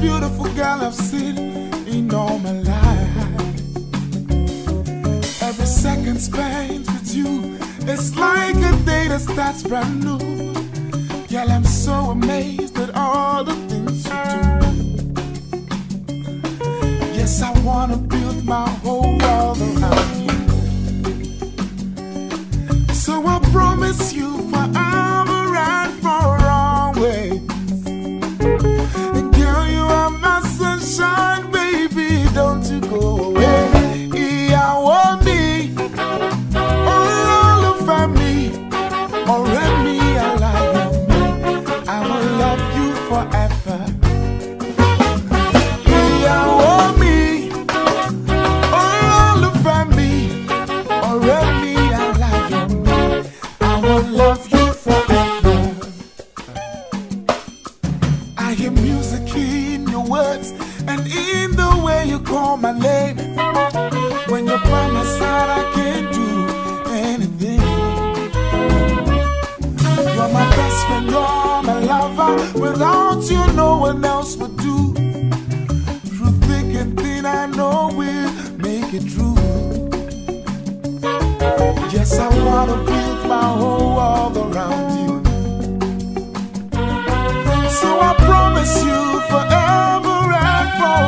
beautiful girl I've seen in all my life. Every second spent with you is like a day that starts brand new. Girl, I'm so amazed Without you, no one else would do. Through thick and thin, I know we'll make it true. Yes, I wanna build my whole world around you. So I promise you forever and for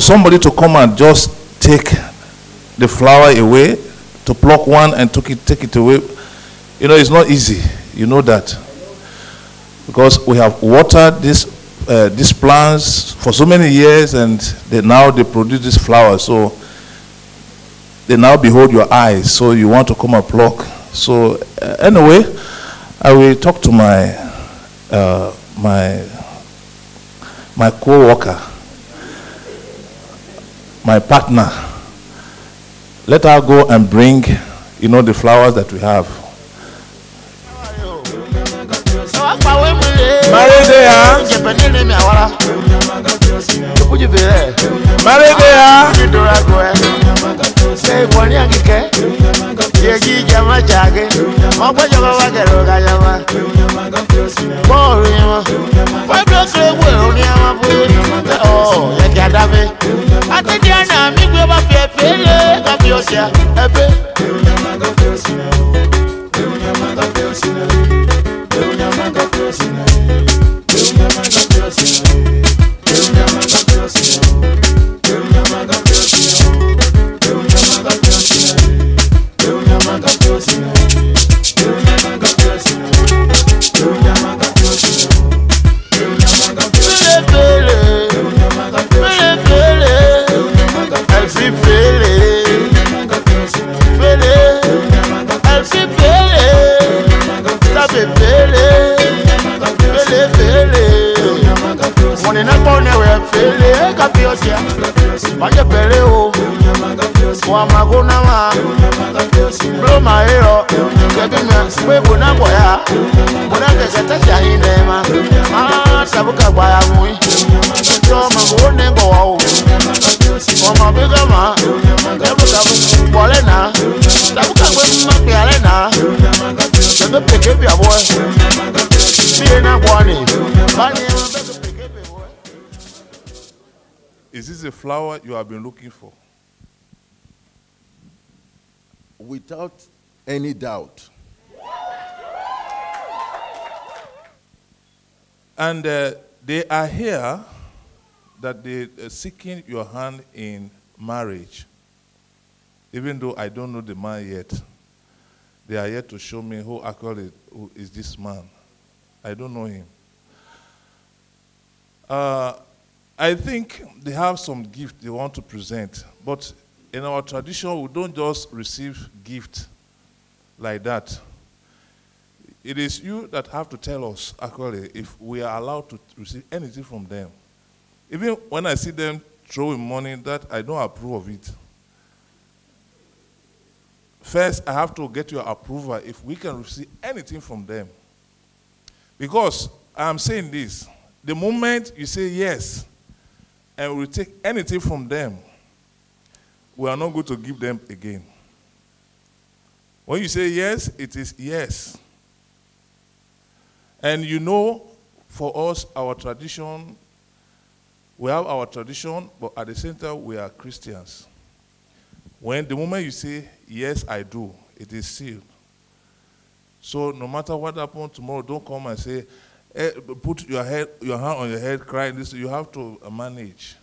For somebody to come and just take the flower away, to pluck one and took it, take it away, you know, it's not easy. You know that. Because we have watered this, uh, these plants for so many years and they, now they produce this flower. So they now behold your eyes. So you want to come and pluck. So uh, anyway, I will talk to my, uh, my, my co-worker my partner, let her go and bring, you know, the flowers that we have. bọ́ọ̀lù yẹn wọn fẹ́ bí ó ṣe wù ẹ̀ òní ẹ̀ wọn bóyá ẹ̀ ọ̀ yẹ kí a dá mi. fele fele fele. Monena kpɔne wɛ fele gafi ɔsia madze pele o. Wo amaguna ma. nama bloma eyɔ kebime gbegbo na bɔya mona kɛsɛ tɛsia yi nɛma aa sabu ka gbaya mui tɔ mago ne gbɔwa o? Ọmọ bí gọ́mà tẹ́bù kàbù bọ́lẹ̀ náà tẹ́bù kàbù mọ́pẹ́ alẹ́ náà. Ẹ̀bẹ̀ pèké bí àbọ̀ ẹ̀ bí ẹ̀ náà wọ̀ ni báyìí ẹ̀ bẹ̀ pèké bí àbọ̀. Is this a flower you have been looking for? without any doubt. And uh, they are here that they are seeking your hand in marriage. Even though I don't know the man yet, they are yet to show me who actually who is this man. I don't know him. Uh, I think they have some gift they want to present, but in our tradition, we don't just receive gift like that. It is you that have to tell us actually if we are allowed to receive anything from them. Even when I see them throwing money, that I don't approve of it. First, I have to get your approval if we can receive anything from them. Because I'm saying this the moment you say yes and we take anything from them, we are not going to give them again. When you say yes, it is yes. And you know, for us, our tradition, we have our tradition, but at the same time, we are Christians. When the moment you say, yes, I do, it is sealed. So no matter what happens tomorrow, don't come and say, eh, put your head, your hand on your head, crying. This you have to manage.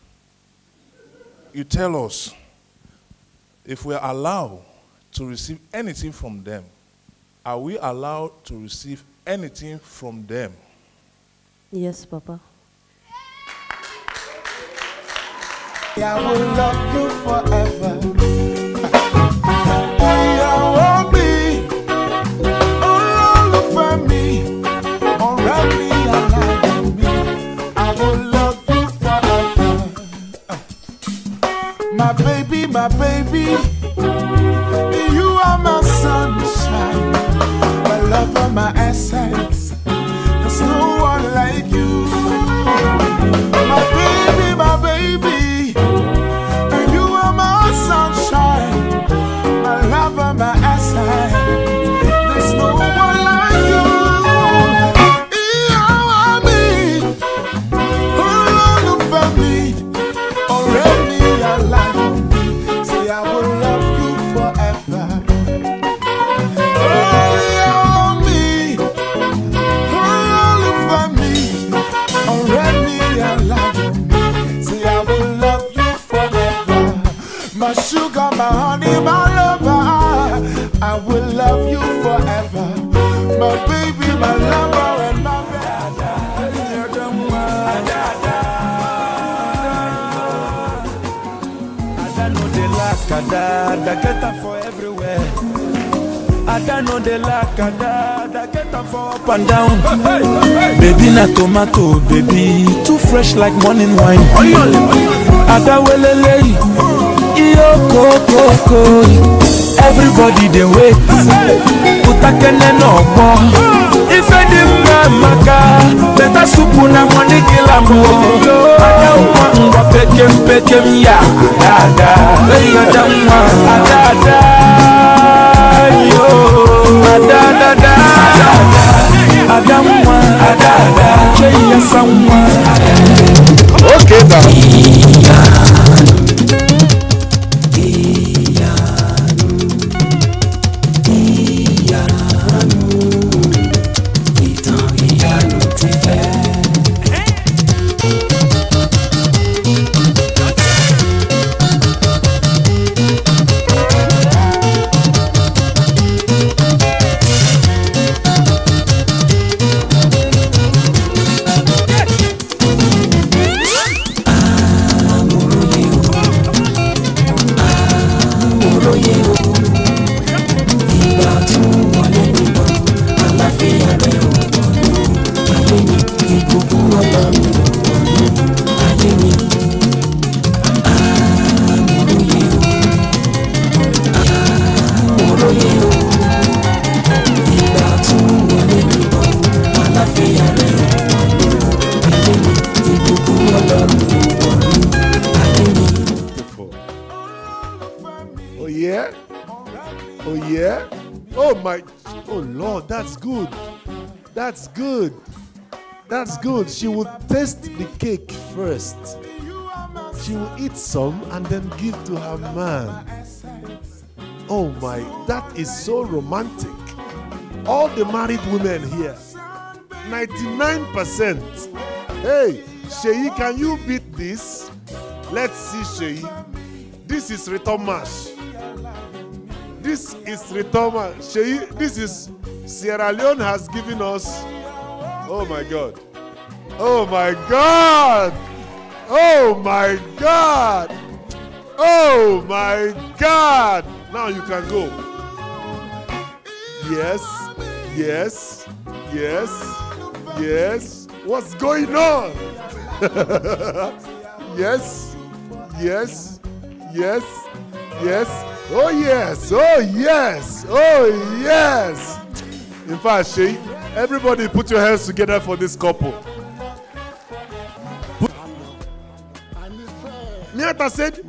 You tell us if we are allowed to receive anything from them. Are we allowed to receive anything from them? Yes, Papa. I will love you forever. Baby, I get them for everywhere. I don't know the lack a dad, I get them for up and down. Baby na tomato, baby, too fresh like morning wine. Ada welele, iyo koko Everybody they wait, utakene no more. Ife di mma emaka teta supu na monikilamu adamwa ngwa pekem pekem ya adada adamwa adada yo. Adadada adamwa adada cheyasamwa okeda okay, yeah? Oh my oh Lord, that's good. That's good. That's good. She will taste the cake first. She will eat some and then give to her man. Oh my, that is so romantic. All the married women here, 99%. Hey, Sheyi, can you beat this? Let's see, Sheyi. This is return mash. This is mash. Sheyi, this is Sierra Leone has given us. Oh my God. Oh my God. Oh my God. Oh my God. Now you can go. Yes, yes, yes, yes. What's going on? yes, yes, yes, yes. Oh yes, oh yes, oh yes. In fact, Shay, everybody put your hands together for this couple. Put- Niata said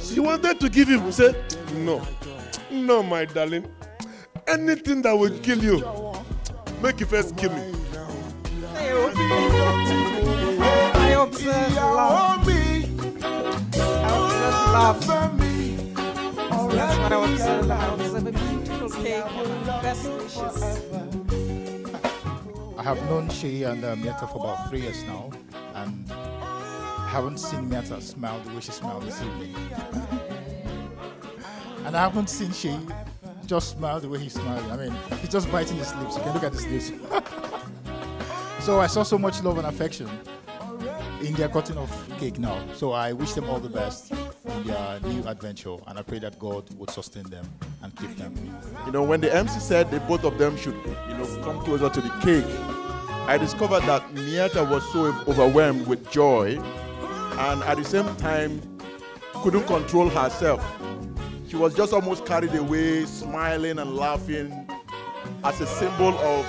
she wanted to give him. Said, No, no, my darling. Anything that will kill you, make you first kill me. I observe love. I observe love. That's what I a beautiful cake. Best wishes. I have known Shay and uh, Miatta for about three years now, and haven't seen Miatta smile the way she smiled this evening. and I haven't seen Shay just smile the way he's smiling. I mean, he's just biting his lips. You can look at his lips. so I saw so much love and affection in their cutting of cake now. So I wish them all the best their new adventure, and I pray that God would sustain them and keep them. You know, when the MC said the both of them should, you know, come closer to the cake, I discovered that Miatta was so overwhelmed with joy and at the same time couldn't control herself. She was just almost carried away, smiling and laughing as a symbol of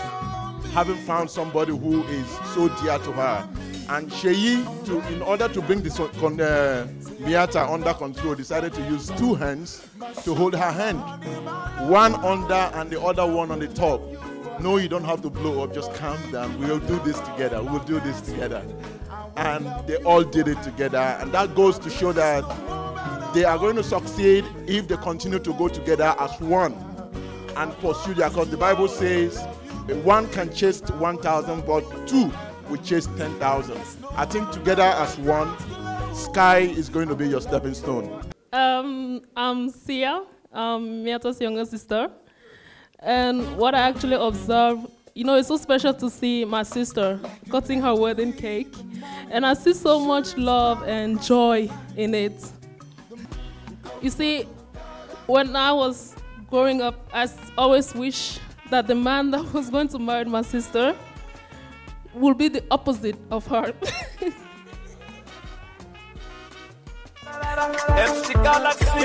having found somebody who is so dear to her. And Sheyi, to, in order to bring this uh, Miatta under control, decided to use two hands to hold her hand. One under and the other one on the top. No, you don't have to blow up, just calm down. We'll do this together. We'll do this together. And they all did it together. And that goes to show that they are going to succeed if they continue to go together as one and pursue their cause. The Bible says one can chase 1,000, but two will chase 10,000. I think together as one, sky is going to be your stepping stone. Um, I'm Sia, um, Miatta's younger sister. And what I actually observed, you know, it's so special to see my sister cutting her wedding cake. And I see so much love and joy in it. You see, when I was growing up, I always wish that the man that was going to marry my sister would be the opposite of her. MC Galaxy.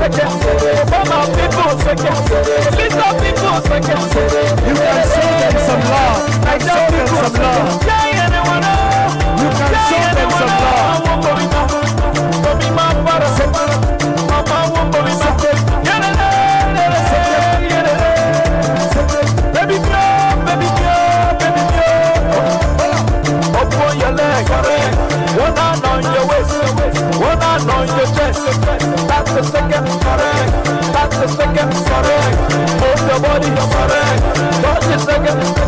second, for my people second, little people second. You can show them some love. I show them some love. the second is correct. Move your body, you're correct. Touch the second is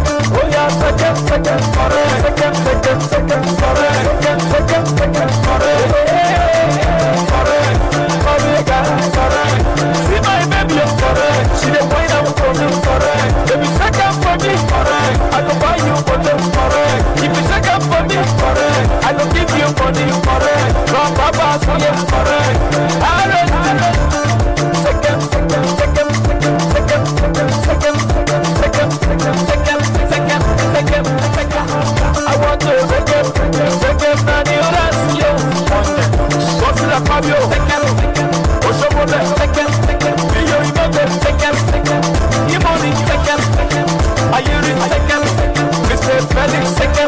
Second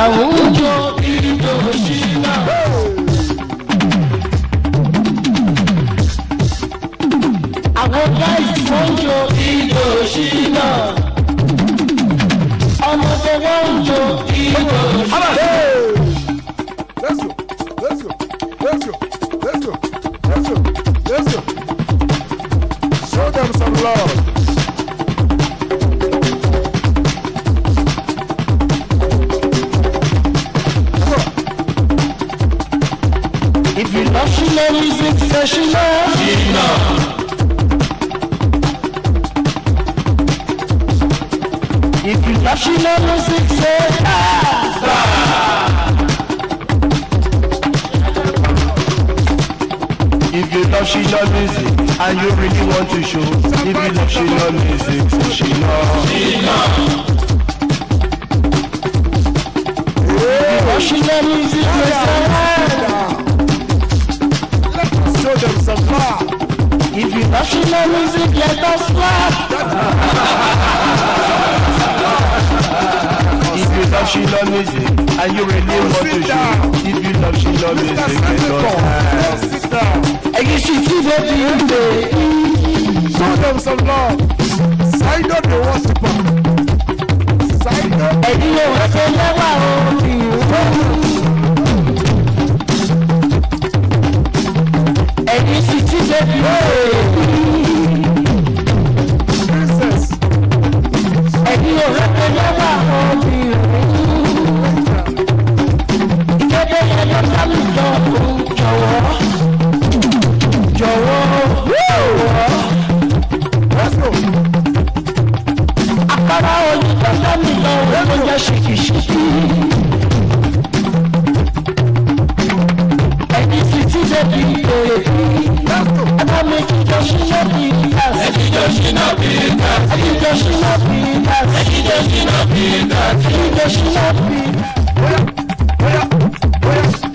saúde. International Music Center. If you love she love music and you really want to show, if you love she love music, so she love. She love. If you love she love music, let us show them some love. If you love she love music, let us laugh. love, she love music. And you really want to shoot. If you love, she love music. Mr. Sit I guess you should see what you do. Show them some love. Sign up the worshiper. Sign up. And you know what they love. Ẹni sì ti lè bí ó. Princess. Ẹni ò rẹ́pẹ̀ lọ́wọ́ àwọn ọmọ. Joshina Peters. Eddie Joshina Peters. Eddie Joshina Peters. Eddie Joshina Peters. Eddie Joshina Peters. Wait up, wait up, wait up.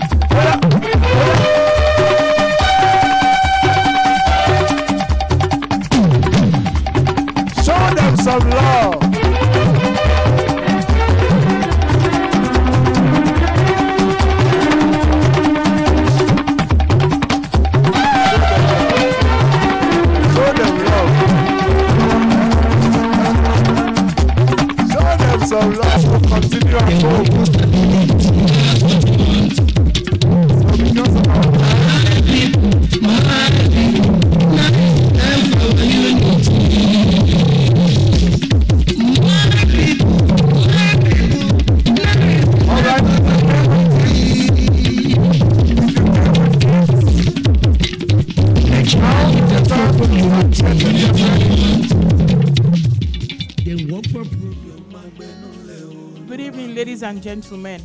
And gentlemen,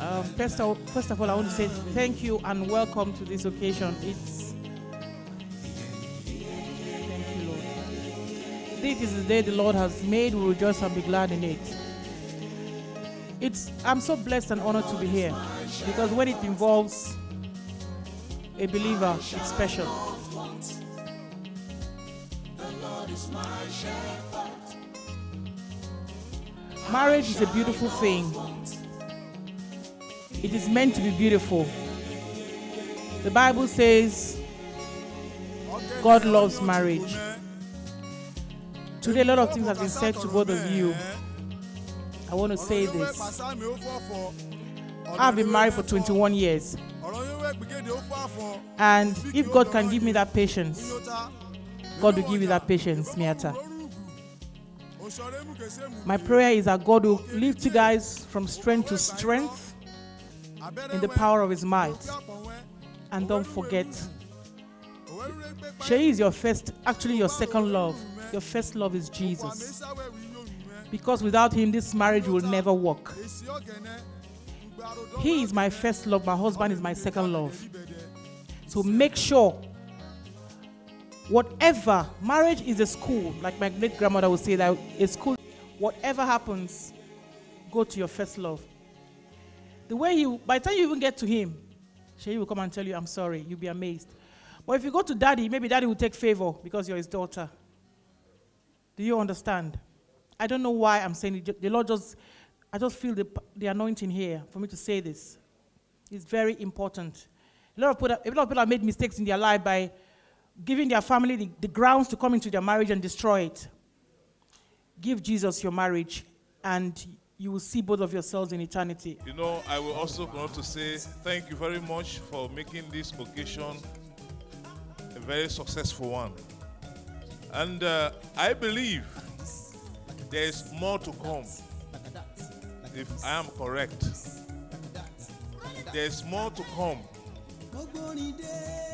um, first, of, first of all, I want to say thank you and welcome to this occasion. It's thank you, Lord. This is the day the Lord has made. We rejoice and be glad in it. It's I'm so blessed and honored to be here because when it involves a believer, it's special. Marriage is a beautiful thing. It is meant to be beautiful. The Bible says God loves marriage. Today, a lot of things have been said to both of you. I want to say this. I've been married for 21 years. And if God can give me that patience, God will give you that patience, Miatta. My prayer is that God will lift you guys from strength to strength in the power of His might. And don't forget, she is your first, actually, your second love. Your first love is Jesus. Because without Him, this marriage will never work. He is my first love, my husband is my second love. So make sure whatever marriage is a school. Like my great grandmother would say that a school whatever happens go to your first love. The way you by the time you even get to him she will come and tell you i'm sorry you'll be amazed. But if you go to daddy maybe daddy will take favor because you're his daughter. Do you understand? I don't know why i'm saying it. The lord just i just feel the, the anointing here for me to say this. It's very important. A lot of people, a lot of people have made mistakes in their life by giving their family the, the grounds to come into their marriage and destroy it. Give Jesus your marriage, and you will see both of yourselves in eternity. You know, I will also want to say thank you very much for making this occasion a very successful one. And uh, I believe there is more to come, if I am correct. There is more to come.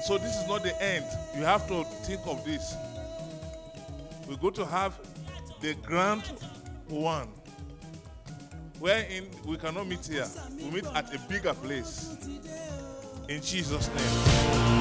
So this is not the end. You have to think of this. We're going to have the grand one, wherein we cannot meet here. We meet at a bigger place. In Jesus' name.